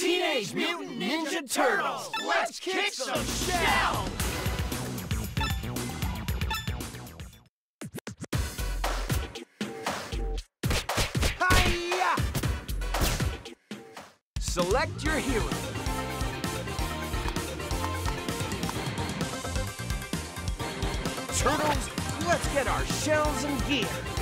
Teenage Mutant Ninja Turtles! Let's kick some shell! Select your hero. Turtles, let's get our shells and gear.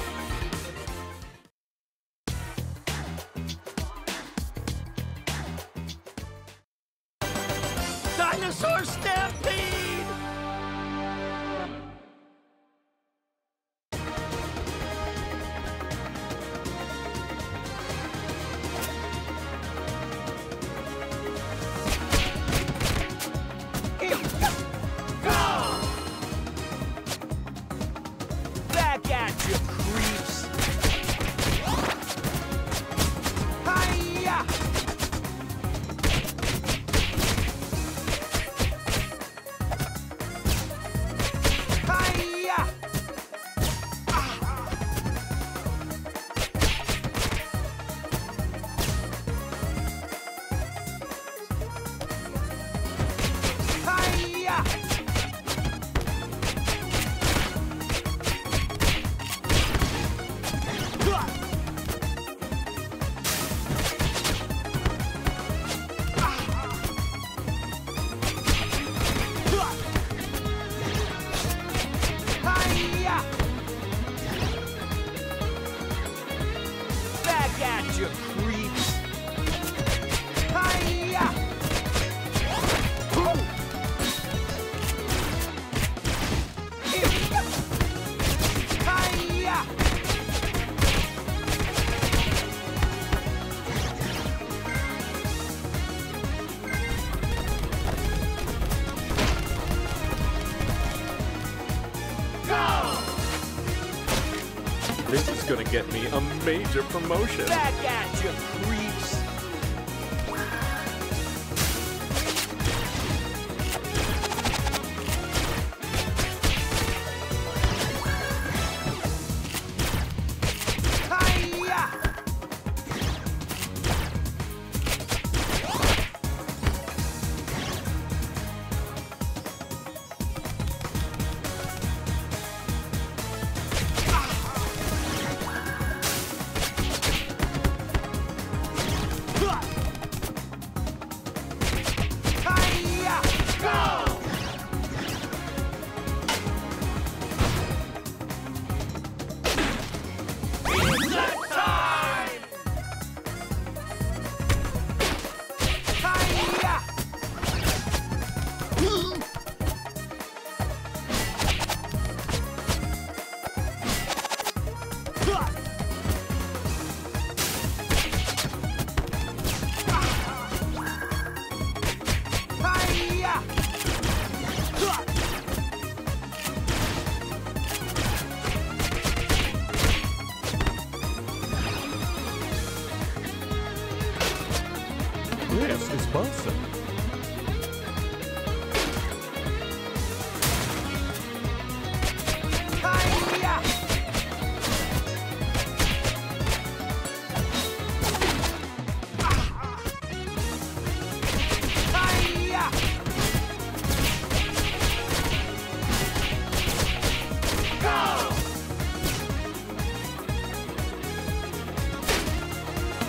major promotion. Back at you.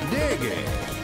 dig it.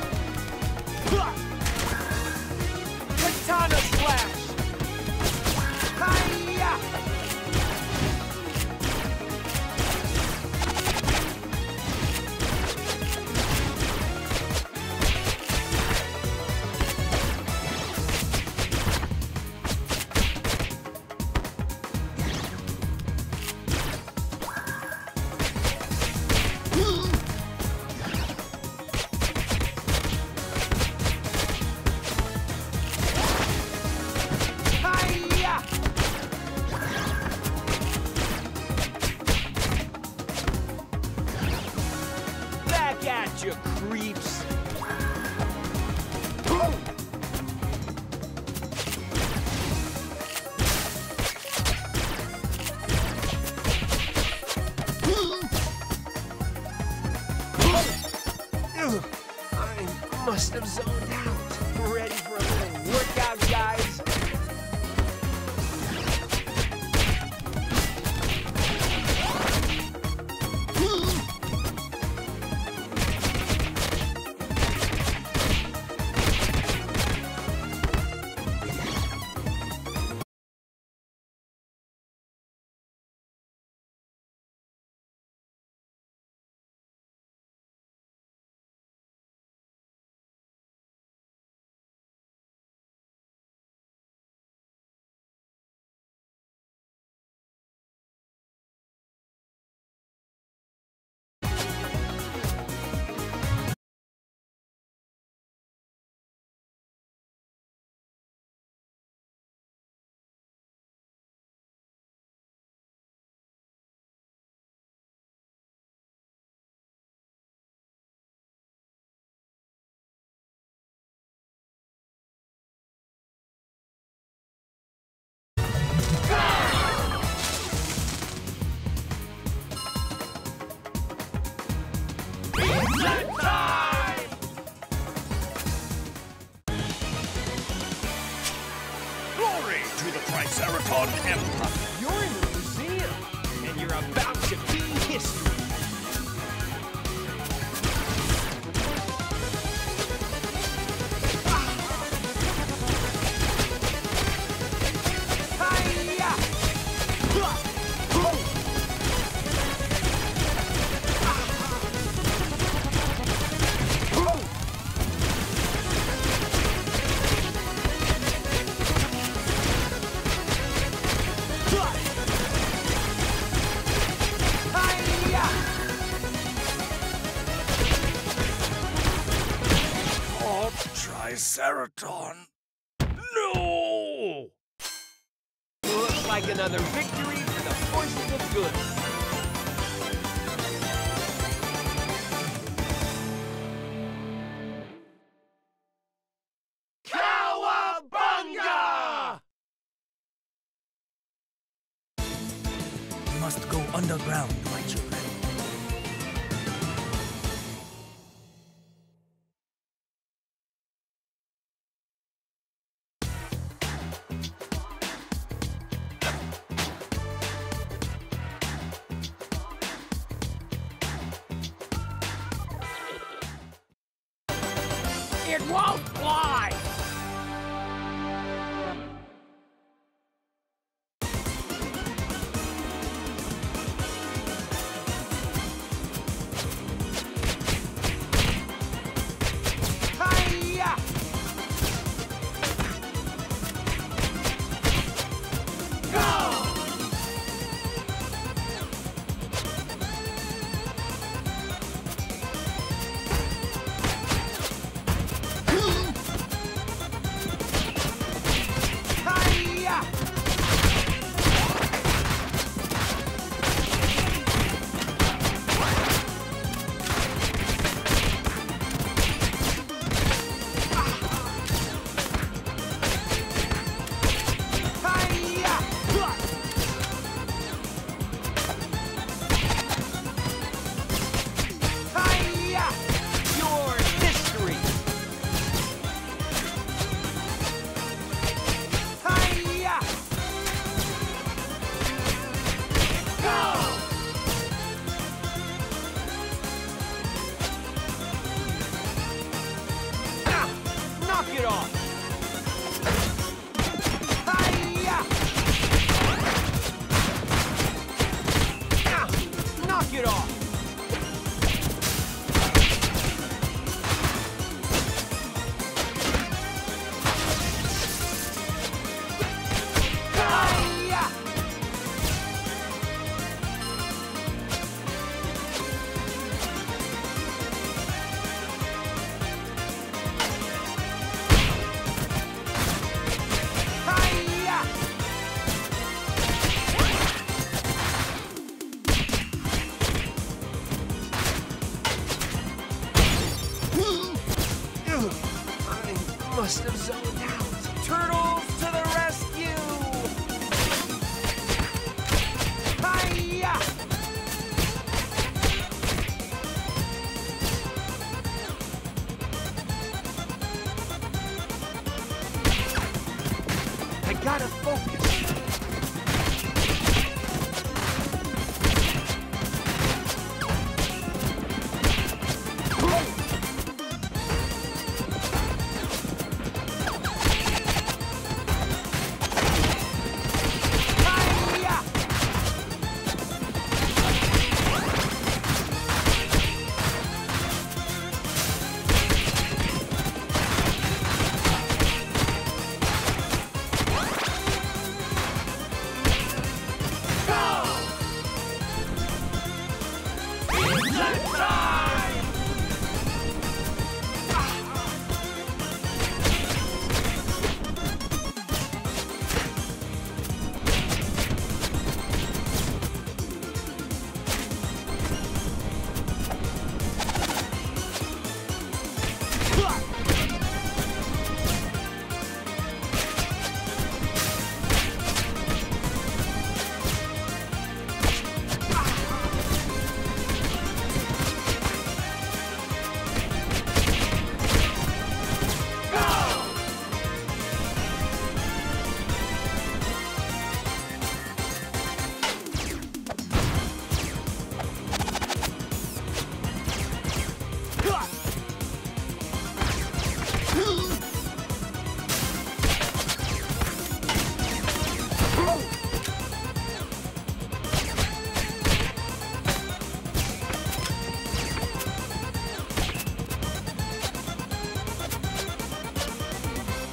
Must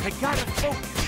I gotta focus.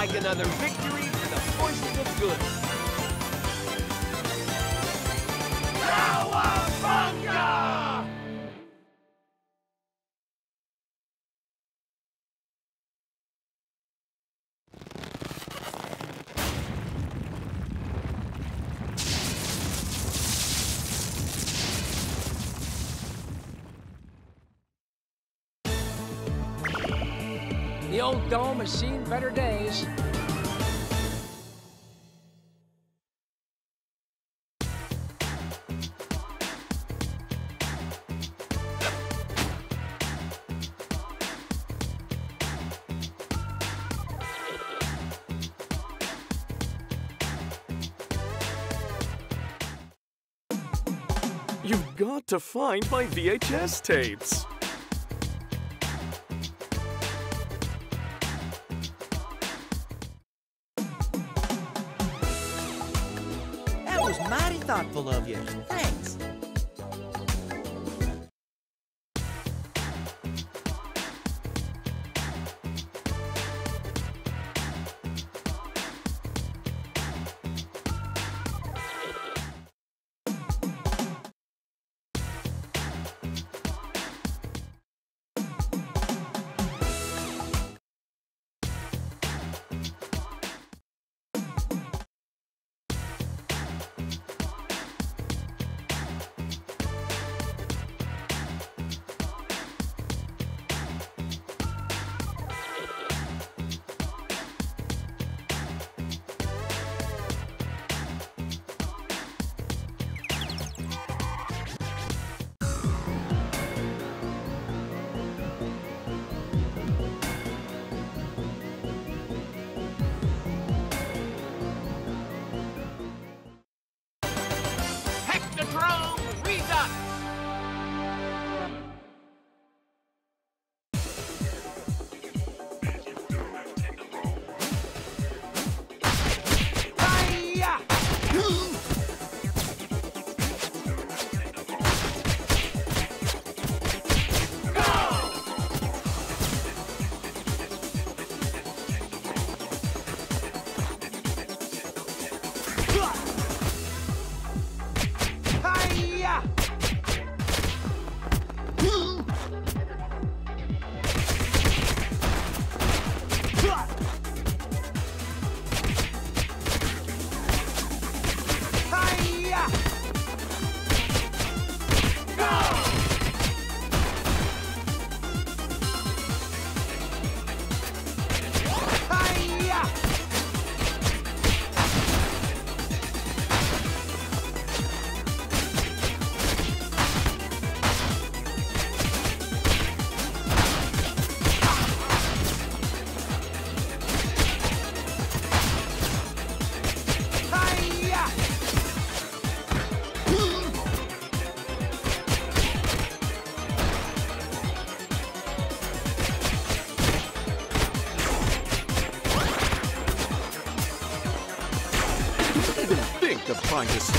Like another victory for the forces of good. Cowabunga! Dome has seen better days. You've got to find my VHS tapes. Was mighty thoughtful of you. Thanks.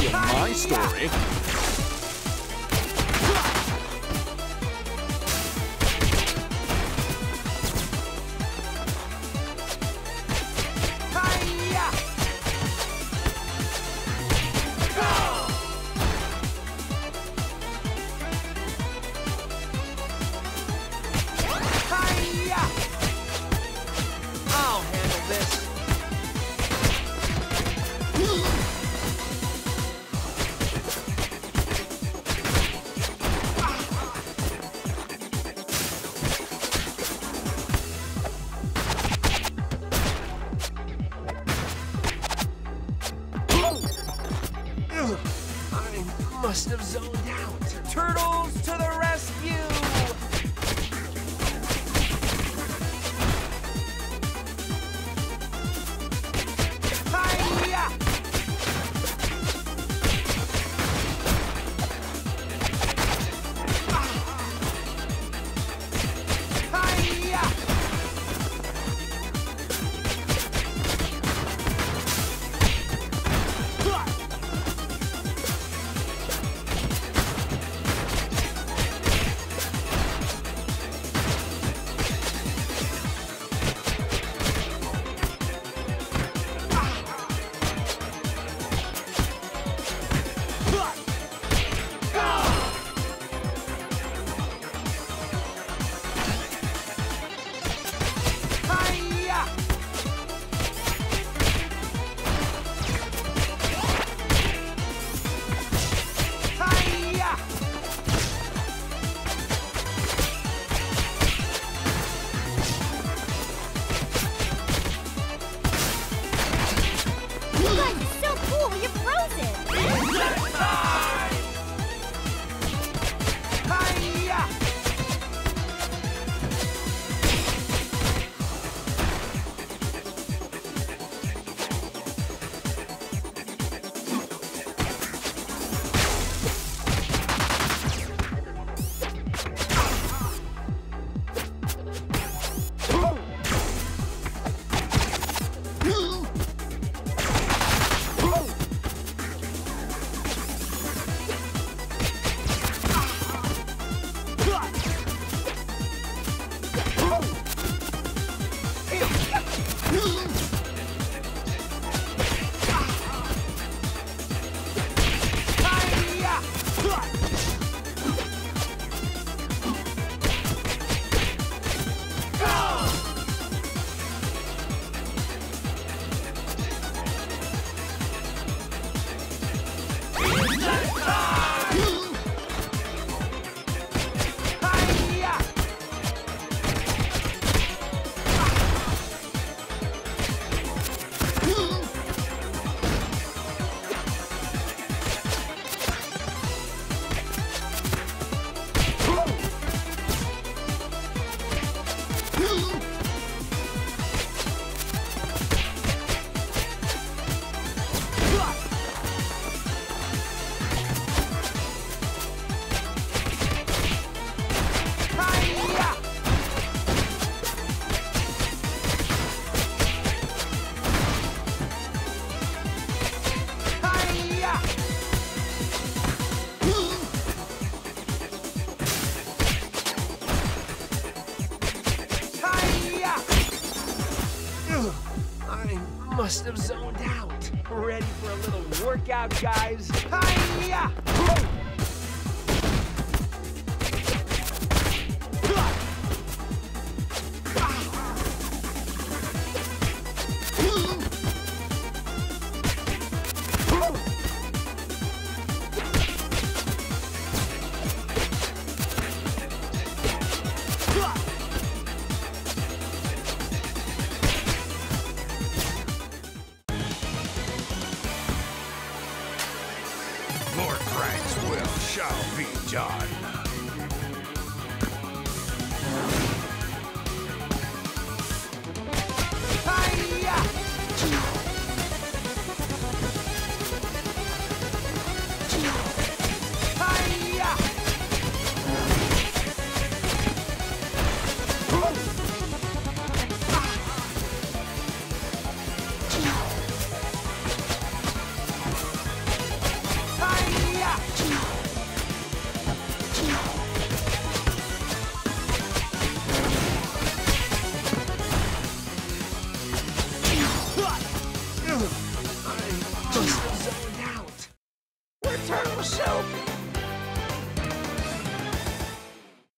My story. Ready for a little workout, guys? Hi-ya!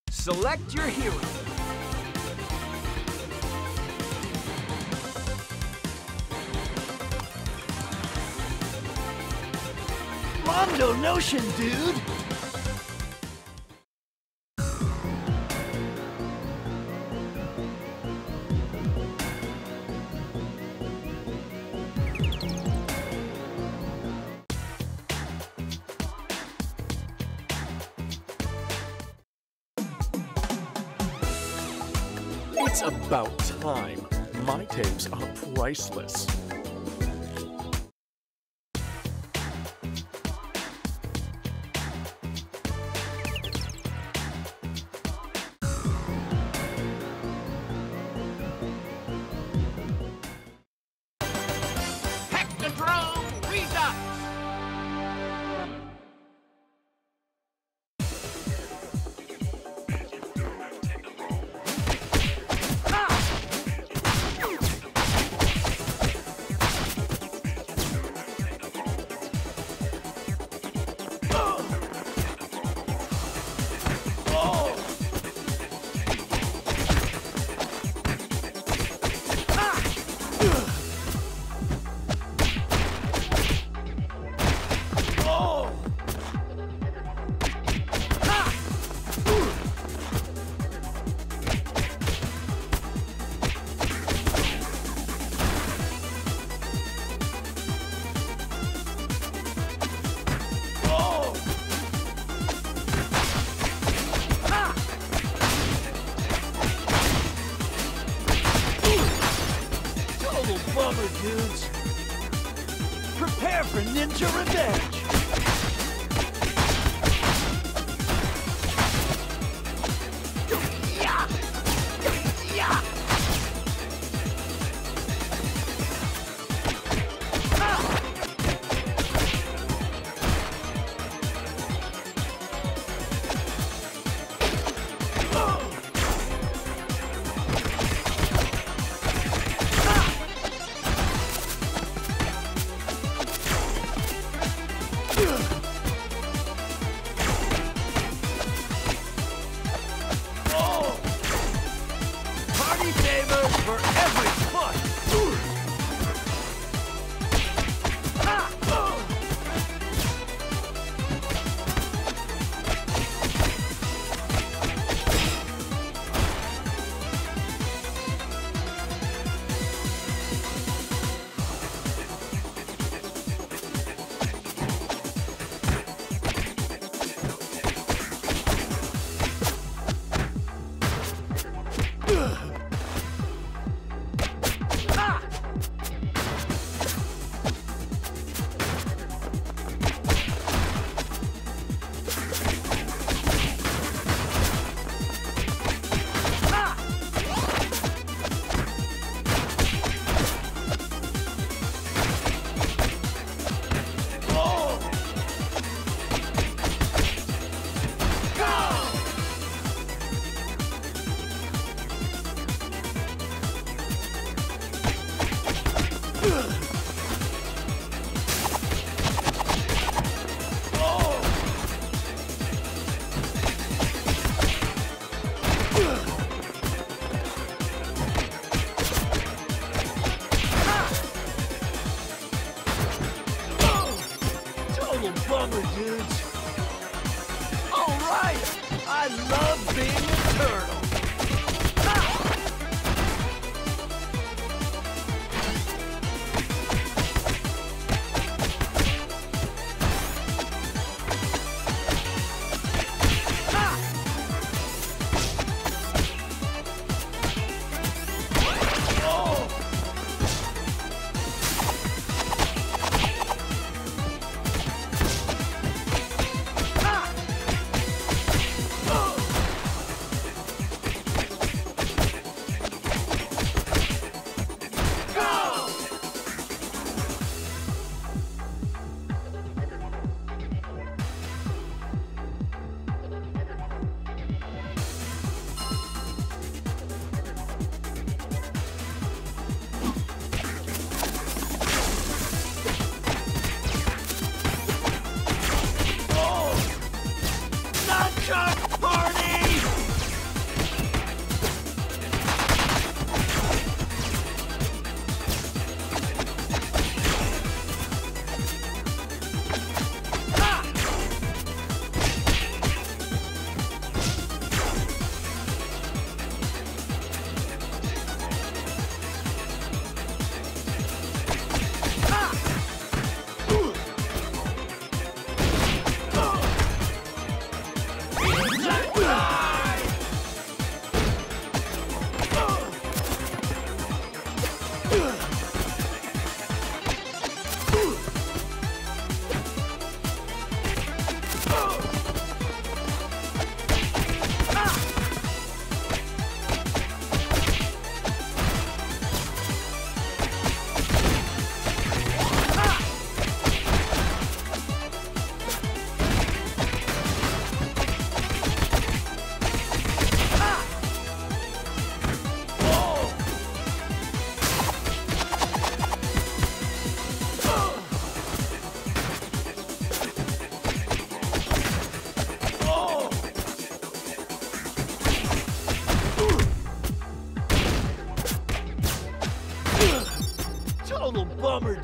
Select your hero. Mondo Notion, dude! priceless. Bird Bummer, dudes.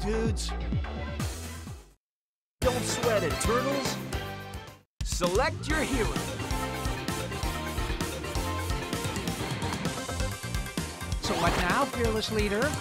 Dudes. Don't sweat it, turtles. Select your hero. So what now, fearless leader?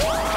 Whoa!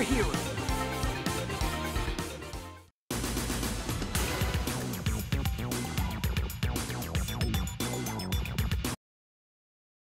What a